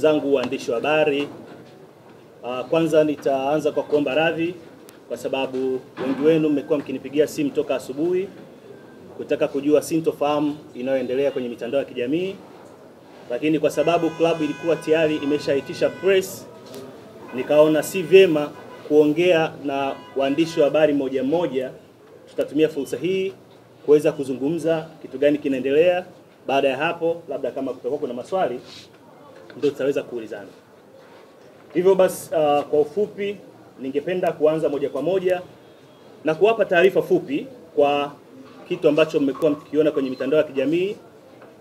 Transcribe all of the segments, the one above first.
zangu waandishi wa habari, uh, kwanza nitaanza kwa kuomba radhi kwa sababu wengi wenu mmekuwa mkinipigia simu toka asubuhi kutaka kujua sintofahamu inayoendelea kwenye mitandao ya kijamii, lakini kwa sababu klabu ilikuwa tayari imeshaitisha press, nikaona si vyema kuongea na waandishi wa habari moja mmoja. Tutatumia fursa hii kuweza kuzungumza kitu gani kinaendelea. Baada ya hapo, labda kama kutakuwa kuna maswali, ndio tutaweza kuulizana. Hivyo basi, uh, kwa ufupi, ningependa kuanza moja kwa moja na kuwapa taarifa fupi kwa kitu ambacho mmekuwa mkiona kwenye mitandao ya kijamii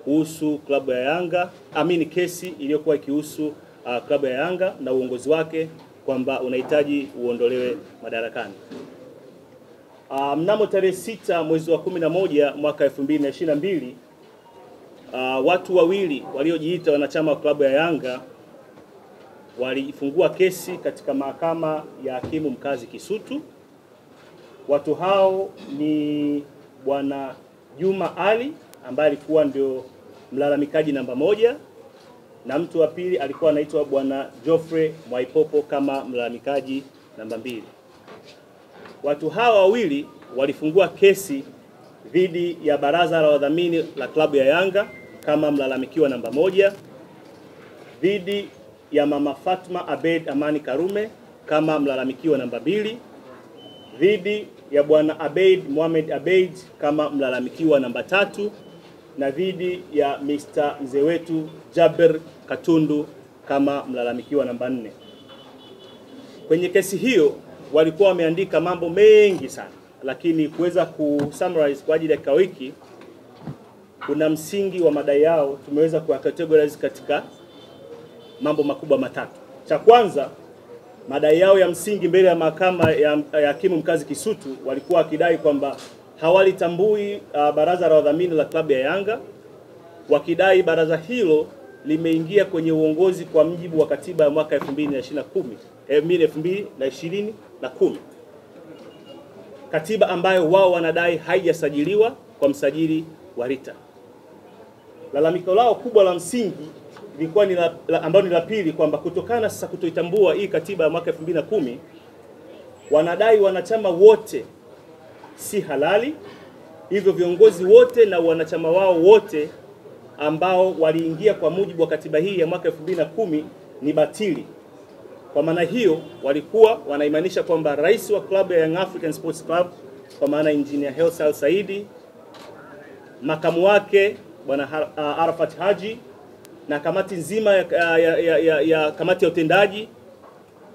kuhusu klabu ya Yanga, amini kesi iliyokuwa ikihusu uh, klabu ya Yanga na uongozi wake kwamba unahitaji uondolewe madarakani. Uh, mnamo tarehe sita mwezi wa 11 mwaka 2022 uh, watu wawili waliojiita wanachama wa klabu ya Yanga walifungua kesi katika mahakama ya hakimu mkazi Kisutu. Watu hao ni bwana Juma Ali ambaye alikuwa ndio mlalamikaji namba moja na mtu wa pili alikuwa anaitwa bwana Geoffrey Mwaipopo kama mlalamikaji namba mbili. Watu hawa wawili walifungua kesi dhidi ya baraza la wadhamini la klabu ya Yanga kama mlalamikiwa namba moja, dhidi ya mama Fatma Abed Amani Karume kama mlalamikiwa namba mbili, dhidi ya bwana Abeid Mohamed Abeid kama mlalamikiwa namba tatu na dhidi ya Mr. mzee wetu Jaber Katundu kama mlalamikiwa namba nne. Kwenye kesi hiyo walikuwa wameandika mambo mengi sana, lakini kuweza kusummarize kwa ajili ya kikao hiki, kuna msingi wa madai yao tumeweza kuyacategorize katika mambo makubwa matatu. Cha kwanza, madai yao ya msingi mbele ya mahakama ya ya hakimu mkazi Kisutu walikuwa wakidai kwamba hawalitambui uh, baraza la wadhamini la klabu ya Yanga, wakidai baraza hilo limeingia kwenye uongozi kwa mjibu wa katiba ya mwaka 2020 2020 katiba ambayo wao wanadai haijasajiliwa kwa msajili wa RITA. Lalamiko lao kubwa la msingi ilikuwa ni la, la, ni la pili kwamba kutokana sasa kutoitambua hii katiba ya mwaka 2010 wanadai wanachama wote si halali, hivyo viongozi wote na wanachama wao wote ambao waliingia kwa mujibu wa katiba hii ya mwaka 2010 ni batili. Kwa maana hiyo walikuwa wanaimaanisha kwamba rais wa klabu ya Young African Sports Club kwa maana Engineer Hersi Saidi, makamu wake bwana uh, Arafat Haji na kamati nzima ya, ya, ya, ya, ya kamati ya utendaji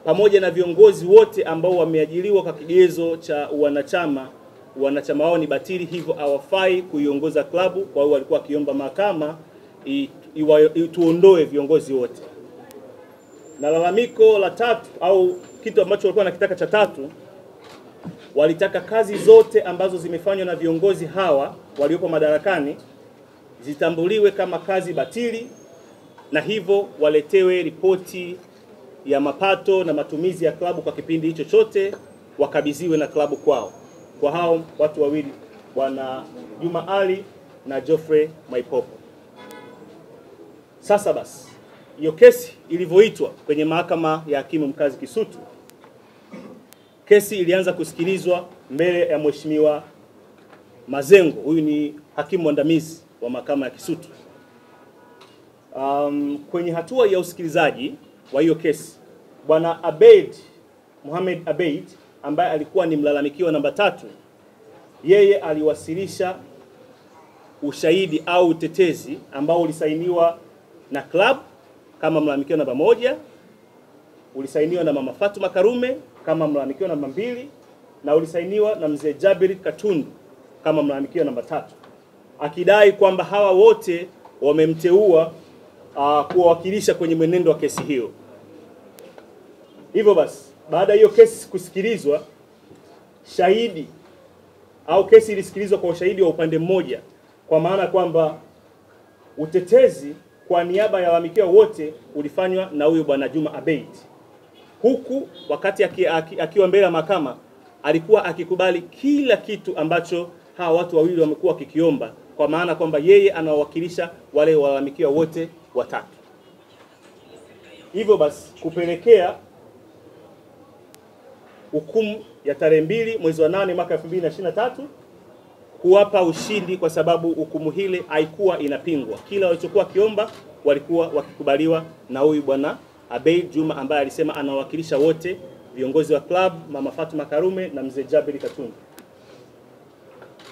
pamoja na viongozi wote ambao wameajiriwa kwa kigezo cha wanachama, wanachama wao ni batili, hivyo hawafai kuiongoza klabu. Kwa hiyo walikuwa wakiomba mahakama tuondoe viongozi wote. Na lalamiko la tatu au kitu ambacho walikuwa nakitaka cha tatu, walitaka kazi zote ambazo zimefanywa na viongozi hawa waliopo madarakani zitambuliwe kama kazi batili na hivyo waletewe ripoti ya mapato na matumizi ya klabu kwa kipindi hicho chote, wakabidhiwe na klabu kwao. Kwa hao watu wawili, bwana Juma Ali na Geoffrey Mwaipopo. Sasa basi, hiyo kesi ilivyoitwa kwenye mahakama ya hakimu mkazi Kisutu, kesi ilianza kusikilizwa mbele ya mheshimiwa Mazengo, huyu ni hakimu mwandamizi wa mahakama ya Kisutu. Um, kwenye hatua ya usikilizaji wa hiyo kesi bwana Abeid Mohamed Abeid ambaye alikuwa ni mlalamikiwa namba tatu, yeye aliwasilisha ushahidi au utetezi ambao ulisainiwa na club kama mlalamikiwa namba moja, ulisainiwa na mama Fatuma Karume kama mlalamikiwa namba mbili, na ulisainiwa na mzee Jabir Katundu kama mlalamikiwa namba tatu, akidai kwamba hawa wote wamemteua uh, kuwawakilisha kwenye mwenendo wa kesi hiyo. Hivyo basi, baada ya hiyo kesi kusikilizwa, shahidi au kesi ilisikilizwa kwa ushahidi wa upande mmoja, kwa maana kwamba utetezi kwa niaba ya wamikia wote ulifanywa na huyo bwana Juma Abeid, huku wakati akiwa aki, aki, mbele ya mahakama alikuwa akikubali kila kitu ambacho hawa watu wawili wamekuwa wakikiomba, kwa maana kwamba yeye anawawakilisha wale walalamikiwa wote watatu. hivyo basi kupelekea hukumu ya tarehe mbili mwezi wa nane mwaka 2023 kuwapa ushindi kwa sababu hukumu hile haikuwa inapingwa. Kila walichokuwa kiomba walikuwa wakikubaliwa na huyu bwana Abeid Juma ambaye alisema anawakilisha wote viongozi wa club, Mama Fatuma Karume na mzee Jabiri Katundu.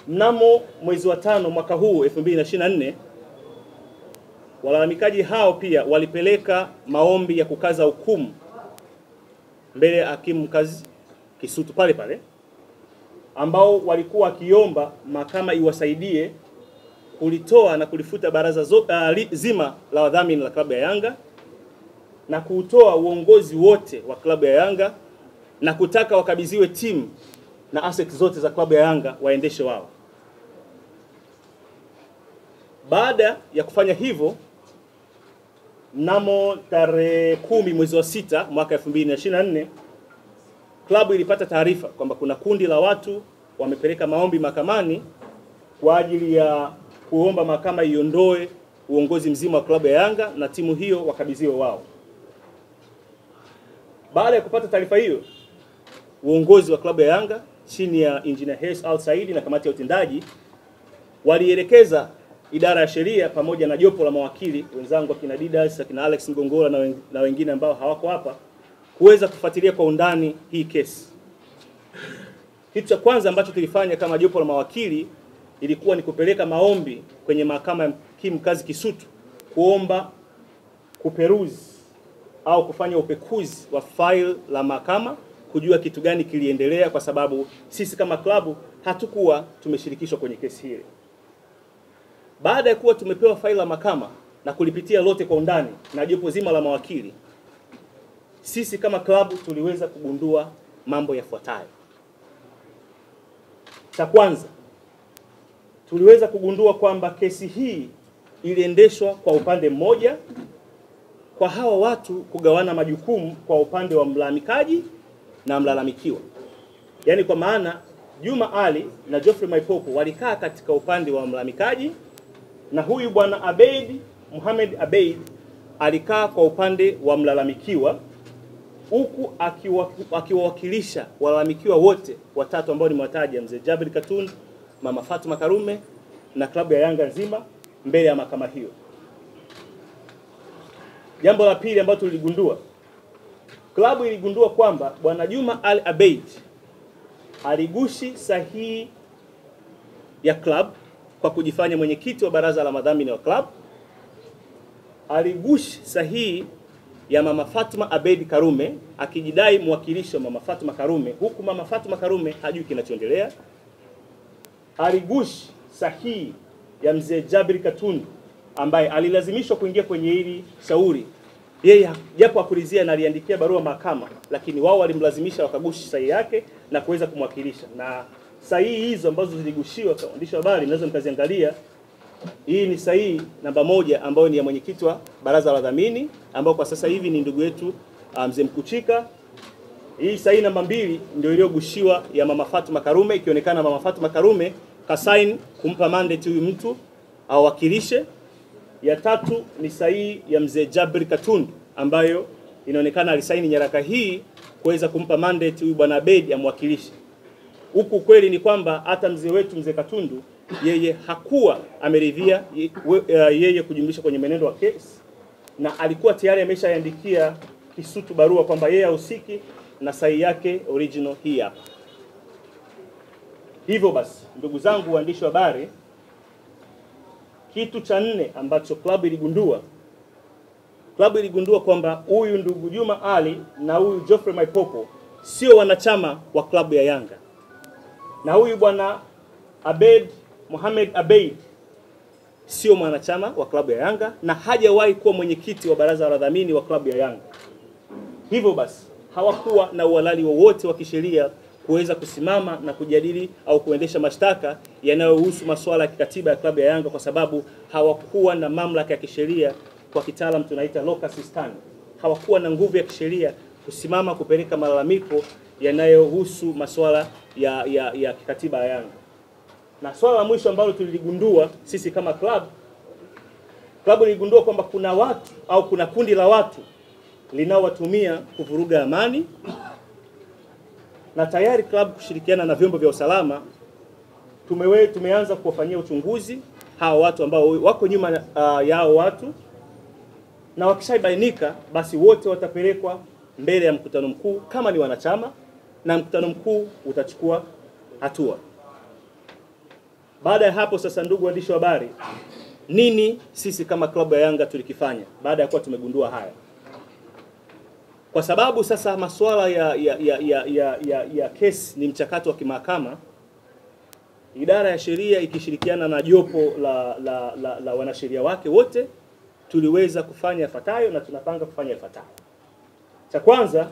Mnamo mwezi wa tano mwaka huu 2024 walalamikaji hao pia walipeleka maombi ya kukaza hukumu mbele ya hakimu mkazi Kisutu pale pale ambao walikuwa wakiomba mahakama iwasaidie kulitoa na kulifuta baraza zo, uh, zima la wadhamini la klabu ya Yanga na kuutoa uongozi wote wa klabu ya Yanga na kutaka wakabidhiwe timu na assets zote za klabu ya Yanga waendeshe wao. Baada ya kufanya hivyo, mnamo tarehe kumi mwezi wa sita mwaka 2024 klabu ilipata taarifa kwamba kuna kundi la watu wamepeleka maombi mahakamani kwa ajili ya kuomba mahakama iondoe uongozi mzima wa klabu ya Yanga na timu hiyo wakabidhiwe wao. Baada ya kupata taarifa hiyo, uongozi wa klabu ya Yanga chini ya Engineer Hersi Al Said na kamati ya utendaji walielekeza idara ya sheria pamoja na jopo la mawakili wenzangu akina Didas, akina Alex Mgongola na, wen, na wengine ambao hawako hapa kuweza kufuatilia kwa undani hii kesi. Kitu cha kwanza ambacho tulifanya kama jopo la mawakili ilikuwa ni kupeleka maombi kwenye mahakama ya hakimu mkazi Kisutu kuomba kuperuzi au kufanya upekuzi wa file la mahakama kujua kitu gani kiliendelea, kwa sababu sisi kama klabu hatukuwa tumeshirikishwa kwenye kesi hili. Baada ya kuwa tumepewa faili la mahakama na kulipitia lote kwa undani na jopo zima la mawakili, sisi kama klabu tuliweza kugundua mambo yafuatayo. Cha kwanza, tuliweza kugundua kwamba kesi hii iliendeshwa kwa upande mmoja, kwa hawa watu kugawana majukumu kwa upande wa mlalamikaji na mlalamikiwa, yaani kwa maana Juma Ali na Geoffrey Maipopo walikaa katika upande wa mlalamikaji na huyu bwana Abeid Mohamed Abeid alikaa kwa upande wa mlalamikiwa huku akiwawakilisha walalamikiwa wote watatu ambao nimewataja, mzee Jabir Katun, mama Fatuma Karume na klabu ya Yanga nzima mbele ya mahakama hiyo. Jambo la pili ambalo tuligundua, klabu iligundua kwamba bwana Juma Al Abeid aligushi sahihi ya club kwa kujifanya mwenyekiti wa baraza la madhamini wa club, aligushi sahihi ya mama Fatma Abeid Karume akijidai mwakilishi wa mama Fatma Karume, huku mama Fatma Karume hajui kinachoendelea. Aligushi sahihi ya mzee jabri Katundu ambaye alilazimishwa kuingia kwenye hili shauri, yeye japo akulizia na aliandikia barua mahakama, lakini wao walimlazimisha wakagushi sahihi yake na kuweza kumwakilisha. Na sahihi hizo ambazo ziligushiwa kwa waandishi wa habari, mnaweza mkaziangalia. Hii ni sahihi namba moja ambayo ni ya mwenyekiti wa baraza la dhamini ambao kwa sasa hivi ni ndugu yetu mzee Mkuchika. Hii sahihi namba mbili ndio iliyogushiwa ya mama Fatuma Karume, ikionekana mama Fatuma Karume kasain kumpa mandate huyu mtu awakilishe. Ya tatu ni sahihi ya mzee Jabir Katundu ambayo inaonekana alisaini nyaraka hii kuweza kumpa mandate huyu bwana Abedi amwakilishe. Huku kweli ni kwamba hata mzee wetu mzee Katundu yeye hakuwa ameridhia yeye kujumlisha kwenye mwenendo wa kesi, na alikuwa tayari ameshaandikia Kisutu barua kwamba yeye hahusiki na sahihi yake original hii hapa. Hivyo basi, ndugu zangu waandishi wa habari, kitu cha nne ambacho klabu iligundua, klabu iligundua kwamba huyu ndugu Juma Ali na huyu Geoffrey Maipopo sio wanachama wa klabu ya Yanga, na huyu bwana Abed Mohamed Abeid sio mwanachama wa klabu ya Yanga na hajawahi kuwa mwenyekiti wa baraza la wadhamini wa klabu ya Yanga. Hivyo basi hawakuwa na uhalali wowote wa kisheria kuweza kusimama na kujadili au kuendesha mashtaka yanayohusu masuala ya kikatiba ya klabu ya Yanga kwa sababu hawakuwa na mamlaka ya kisheria, kwa kitaalam tunaita locus standi. Hawakuwa na nguvu ya kisheria kusimama kupeleka malalamiko yanayohusu masuala ya, ya, ya kikatiba ya Yanga. Na swala la mwisho ambalo tuliligundua sisi kama club, klabu iligundua kwamba kuna watu au kuna kundi la watu linaowatumia kuvuruga amani, na tayari klabu kushirikiana na vyombo vya usalama tumewe, tumeanza kuwafanyia uchunguzi hawa watu ambao wako nyuma uh, yao watu, na wakishabainika basi wote watapelekwa mbele ya mkutano mkuu kama ni wanachama, na mkutano mkuu utachukua hatua. Baada ya hapo sasa, ndugu waandishi wa habari, nini sisi kama klabu ya Yanga tulikifanya baada ya kuwa tumegundua haya? Kwa sababu sasa masuala ya ya ya ya, ya, ya, ya kesi ni mchakato wa kimahakama, idara ya sheria ikishirikiana na jopo la, la, la, la wanasheria wake wote tuliweza kufanya yafuatayo na tunapanga kufanya yafuatayo. Cha kwanza,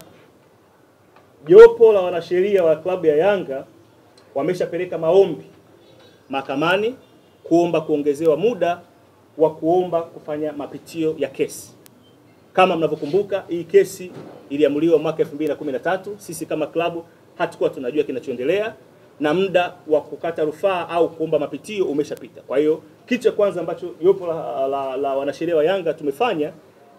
jopo la wanasheria wa klabu ya Yanga wameshapeleka maombi mahakamani kuomba kuongezewa muda wa kuomba kufanya mapitio ya kesi. Kama mnavyokumbuka, hii kesi iliamuliwa mwaka 2013. Sisi kama klabu hatukuwa tunajua kinachoendelea na muda wa kukata rufaa au kuomba mapitio umeshapita. Kwa hiyo kitu cha kwanza ambacho jopo la, la, la wanasheria wa Yanga tumefanya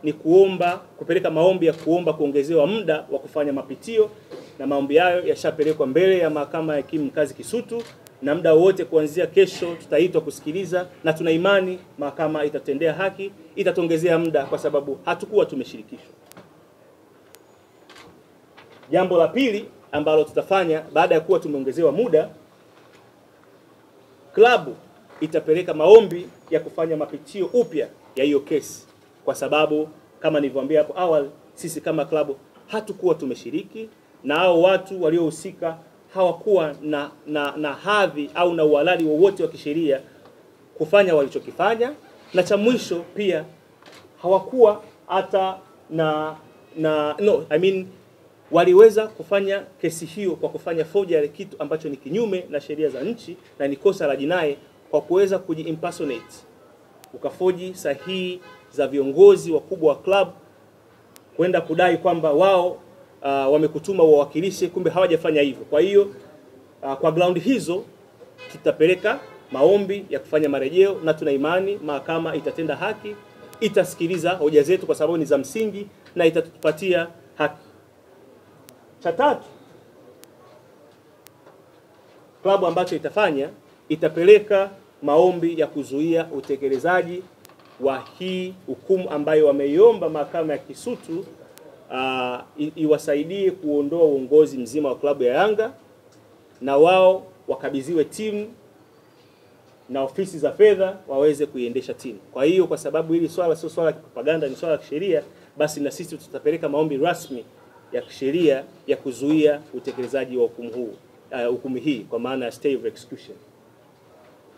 ni kuomba kupeleka maombi ya kuomba kuongezewa muda wa kufanya mapitio, na maombi hayo yashapelekwa mbele ya mahakama ya hakimu mkazi Kisutu na muda wote kuanzia kesho tutaitwa kusikiliza, na tuna imani mahakama itatendea haki, itatongezea muda kwa sababu hatukuwa tumeshirikishwa. Jambo la pili ambalo tutafanya baada ya kuwa tumeongezewa muda, klabu itapeleka maombi ya kufanya mapitio upya ya hiyo kesi, kwa sababu kama nilivyoambia hapo awali, sisi kama klabu hatukuwa tumeshiriki na hao watu waliohusika hawakuwa na, na, na hadhi au na uhalali wowote wa kisheria kufanya walichokifanya, na cha mwisho pia hawakuwa hata na na no, I mean waliweza kufanya kesi hiyo kwa kufanya forgery, kitu ambacho ni kinyume na sheria za nchi na ni kosa la jinai kwa kuweza kujiimpersonate, ukafoji sahihi za viongozi wakubwa wa klabu kwenda kudai kwamba wao uh, wamekutuma wawakilishe, kumbe hawajafanya hivyo. Kwa hiyo uh, kwa ground hizo tutapeleka maombi ya kufanya marejeo, na tuna imani mahakama itatenda haki, itasikiliza hoja zetu kwa sababu ni za msingi na itatupatia haki. Cha tatu, klabu ambacho itafanya itapeleka maombi ya kuzuia utekelezaji wa hii hukumu ambayo wameiomba mahakama ya Kisutu uh, iwasaidie kuondoa uongozi mzima wa klabu ya Yanga na wao wakabidhiwe timu na ofisi za fedha waweze kuiendesha timu. Kwa hiyo kwa sababu hili swala sio swala la propaganda, ni swala la kisheria, basi na sisi tutapeleka maombi rasmi ya kisheria ya kuzuia utekelezaji wa hukumu huu hukumu uh, hii kwa maana ya stay of execution.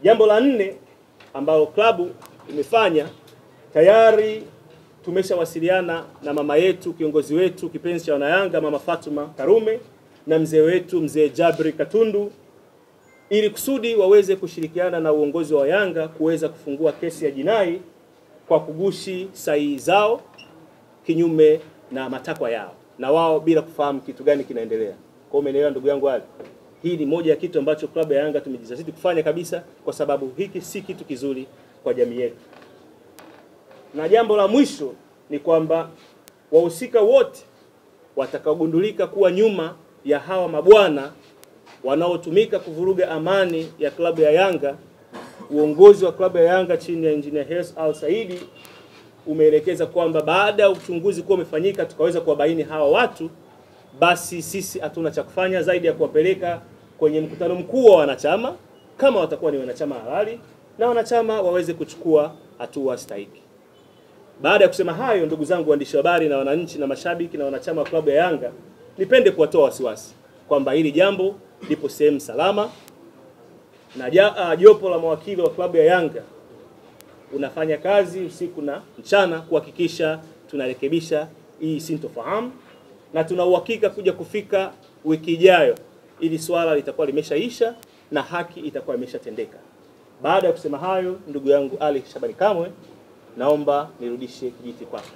Jambo la nne ambalo klabu imefanya tayari tumeshawasiliana na mama yetu kiongozi wetu kipenzi cha wanayanga mama Fatuma Karume na mzee wetu mzee Jabri Katundu ili kusudi waweze kushirikiana na uongozi wa Yanga kuweza kufungua kesi ya jinai kwa kugushi sahihi zao kinyume na matakwa yao na wao bila kufahamu kitu gani kinaendelea. Kwa umeelewa ndugu yangu Ali? Hii ni moja ya kitu ambacho klabu ya Yanga tumejizatiti kufanya kabisa, kwa sababu hiki si kitu kizuri kwa jamii yetu. Na jambo la mwisho ni kwamba wahusika wote watakaogundulika kuwa nyuma ya hawa mabwana wanaotumika kuvuruga amani ya klabu ya Yanga, uongozi wa klabu ya Yanga chini ya Engineer Hersi Al Saidi umeelekeza kwamba baada ya uchunguzi kuwa umefanyika tukaweza kuwabaini hawa watu, basi sisi hatuna cha kufanya zaidi ya kuwapeleka kwenye mkutano mkuu wa wanachama kama watakuwa ni wanachama halali, na wanachama waweze kuchukua hatua stahiki. Baada ya kusema hayo, ndugu zangu waandishi wa habari na wananchi na mashabiki na wanachama wa klabu ya Yanga, nipende kuwatoa wasiwasi kwamba hili jambo lipo sehemu salama na ja, jopo la mawakili wa klabu ya Yanga unafanya kazi usiku na mchana kuhakikisha tunarekebisha hii sintofahamu, na tuna uhakika kuja kufika wiki ijayo ili swala litakuwa limeshaisha na haki itakuwa imeshatendeka. Baada ya kusema hayo, ndugu yangu Ali Shabani Kamwe, naomba nirudishe kijiti kwako.